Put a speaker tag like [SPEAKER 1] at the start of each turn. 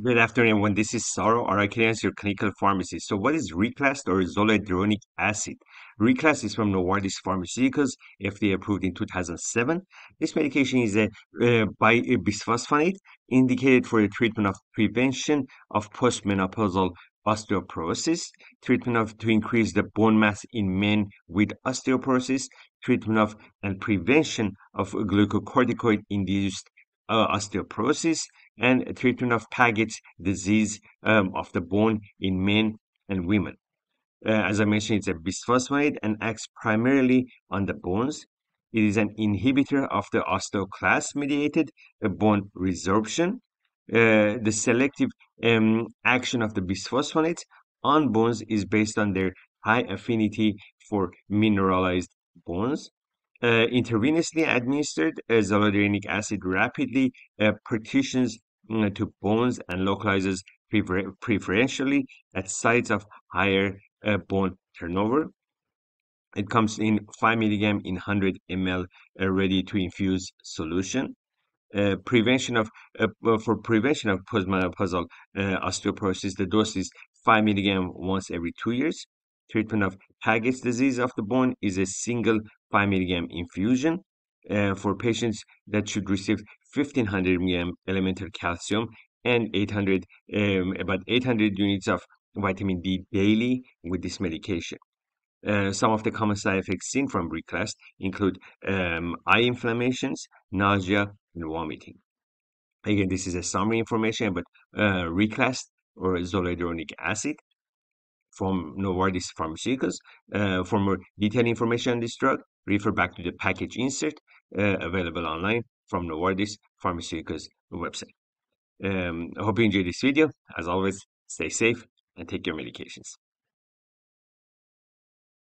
[SPEAKER 1] Good afternoon, everyone. This is Saro Arakelians, your clinical pharmacist. So, what is Reclast or zoledronic acid? Reclast is from Novartis Pharmaceuticals, FDA approved in 2007. This medication is a uh, bisphosphonate indicated for the treatment of prevention of postmenopausal osteoporosis, treatment of to increase the bone mass in men with osteoporosis, treatment of and prevention of glucocorticoid induced uh, osteoporosis, and treatment of Paget's disease um, of the bone in men and women. Uh, as I mentioned, it's a bisphosphonate and acts primarily on the bones. It is an inhibitor of the osteoclast mediated uh, bone resorption. Uh, the selective um, action of the bisphosphonates on bones is based on their high affinity for mineralized bones. Uh, intravenously administered uh, zoledronic acid rapidly uh, partitions uh, to bones and localizes prefer preferentially at sites of higher uh, bone turnover. It comes in 5 milligram in 100 ml uh, ready to infuse solution. prevention of for prevention of postmenopausal osteoporosis, the dose is 5 milligram once every two years. Treatment of Paget's disease of the bone is a single 5 milligram infusion uh, for patients that should receive 1500 milligram elemental calcium and 800 um, about 800 units of vitamin D daily with this medication. Uh, some of the common side effects seen from Reclast include um, eye inflammations, nausea, and vomiting. Again, this is a summary information about uh, Reclast or zoledronic acid from Novartis Pharmaceuticals. Uh, for more detailed information on this drug, refer back to the package insert uh, available online from Novartis Pharmaceuticals website. Um, I hope you enjoyed this video. As always, stay safe and take your medications.